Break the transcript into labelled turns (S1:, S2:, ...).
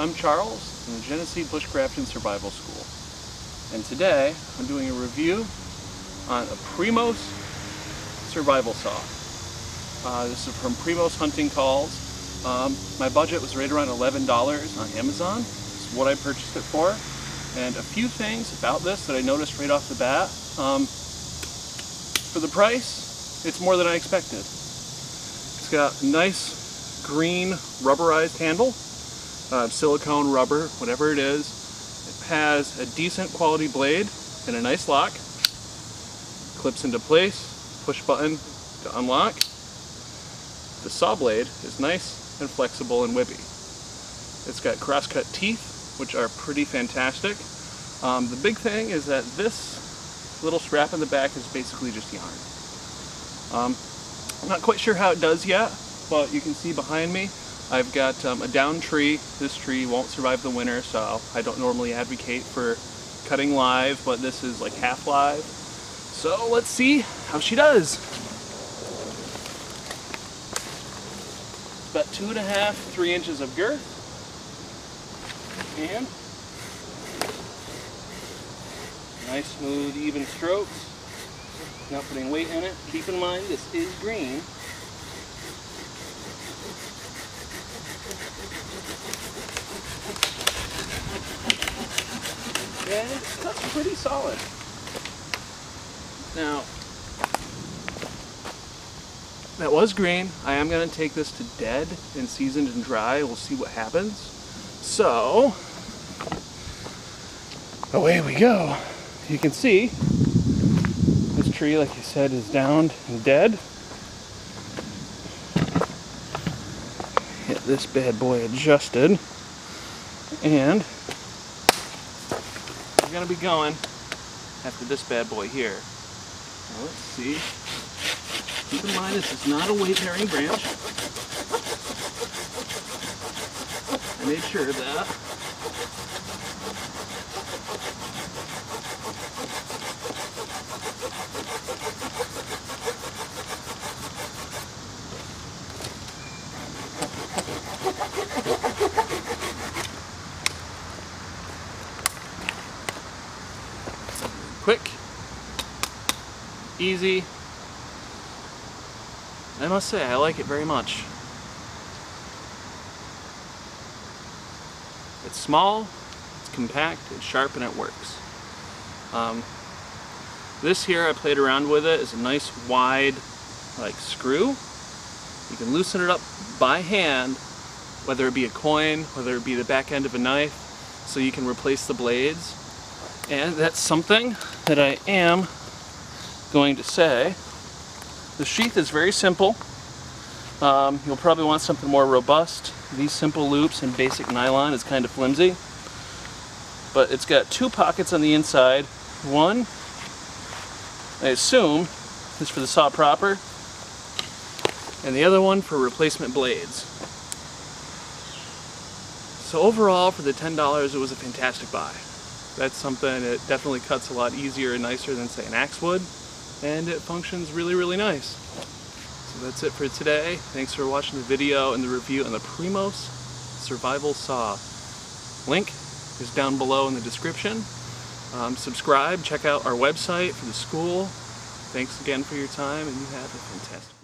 S1: I'm Charles from the Genesee Bushcraft and Survival School. And today I'm doing a review on a Primos survival saw. Uh, this is from Primos Hunting Calls. Um, my budget was right around $11 on Amazon. Is what I purchased it for. And a few things about this that I noticed right off the bat. Um, for the price, it's more than I expected. It's got a nice green rubberized handle, uh, silicone rubber, whatever it is. It has a decent quality blade and a nice lock. Clips into place, push button to unlock. The saw blade is nice and flexible and whippy. It's got crosscut teeth, which are pretty fantastic. Um, the big thing is that this little strap in the back is basically just yarn. Um, I'm not quite sure how it does yet, but you can see behind me I've got um, a down tree. This tree won't survive the winter, so I don't normally advocate for cutting live, but this is like half live. So let's see how she does. About two and a half, three inches of girth. And Nice, smooth, even strokes. Not putting weight in it. Keep in mind, this is green. And it cuts pretty solid. Now, that was green. I am going to take this to dead and seasoned and dry. We'll see what happens. So, away we go you can see, this tree, like I said, is downed and dead. Get this bad boy adjusted. And we're gonna be going after this bad boy here. Now let's see. Keep in mind this is not a weight bearing branch. I made sure of that. Quick, easy. I must say, I like it very much. It's small, it's compact, it's sharp, and it works. Um, this here, I played around with it, is a nice wide like screw. You can loosen it up by hand, whether it be a coin, whether it be the back end of a knife, so you can replace the blades. And that's something that I am going to say. The sheath is very simple. Um, you'll probably want something more robust. These simple loops and basic nylon is kind of flimsy. But it's got two pockets on the inside. One, I assume, is for the saw proper. And the other one for replacement blades. So overall, for the $10, it was a fantastic buy that's something that definitely cuts a lot easier and nicer than say an axe would and it functions really really nice. So that's it for today. Thanks for watching the video and the review on the Primos survival saw. Link is down below in the description. Um, subscribe check out our website for the school. Thanks again for your time and you have a fantastic